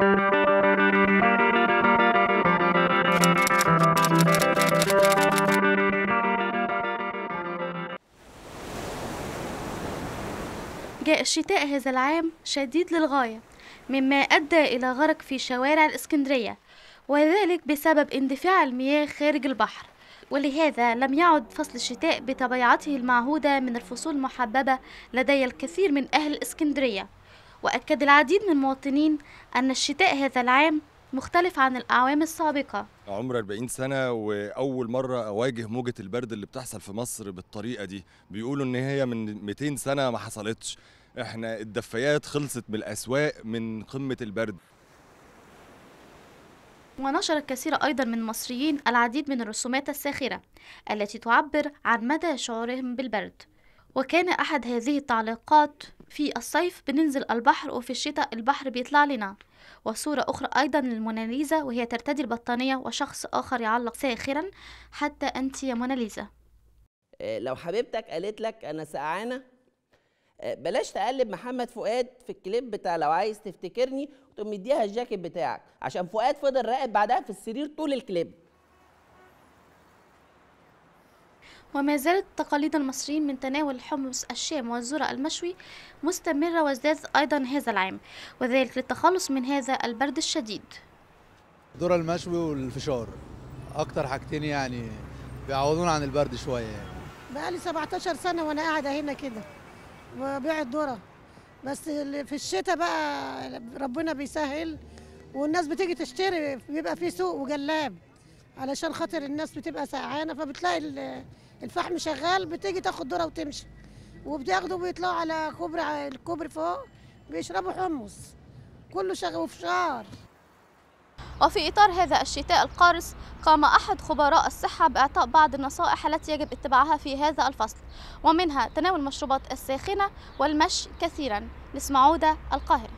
جاء الشتاء هذا العام شديد للغاية مما أدى إلى غرق في شوارع الإسكندرية وذلك بسبب اندفاع المياه خارج البحر. ولهذا لم يعد فصل الشتاء بطبيعته المعهودة من الفصول المحببة لدي الكثير من أهل الإسكندرية. وأكد العديد من المواطنين أن الشتاء هذا العام مختلف عن الأعوام السابقة. عمر 40 سنة وأول مرة أواجه موجة البرد اللي بتحصل في مصر بالطريقة دي. بيقولوا إن هي من 200 سنة ما حصلتش. إحنا الدفايات خلصت من الأسواق من قمة البرد. ونشر الكثير أيضا من المصريين العديد من الرسومات الساخرة التي تعبر عن مدى شعورهم بالبرد. وكان أحد هذه التعليقات في الصيف بننزل البحر وفي الشتاء البحر بيطلع لنا. وصورة أخرى أيضا للموناليزا وهي ترتدي البطانية وشخص آخر يعلق ساخرا. حتى أنت يا موناليزا. لو حبيبتك قالت لك أنا سقعانة بلاش تقلب محمد فؤاد في الكليب بتاع لو عايز تفتكرني وتقوم مديها الجاكيت بتاعك عشان فؤاد فضل راقد بعدها في السرير طول الكليب. وما زالت تقاليد المصريين من تناول الحمص الشام والذرة المشوي مستمرة وازدادت أيضا هذا العام وذلك للتخلص من هذا البرد الشديد الذرة المشوي والفشار أكتر حاجتين يعني بيعوضونا عن البرد شوية يعني. بقالي 17 سنة وأنا قاعدة هنا كده وبيع الذرة بس اللي في الشتاء بقى ربنا بيسهل والناس بتيجي تشتري بيبقى في سوق وجلاب علشان خاطر الناس بتبقى سقعانة فبتلاقي ال- الفحم شغال بتيجي تاخد ذرة وتمشي. وبتاخدوا بيطلعوا على كوبري الكوبري فوق بيشربوا حمص. كله شغل وفشار وفي إطار هذا الشتاء القارس قام أحد خبراء الصحة بإعطاء بعض النصائح التي يجب اتباعها في هذا الفصل. ومنها تناول المشروبات الساخنة والمشي كثيرا. لسمعودة القاهرة.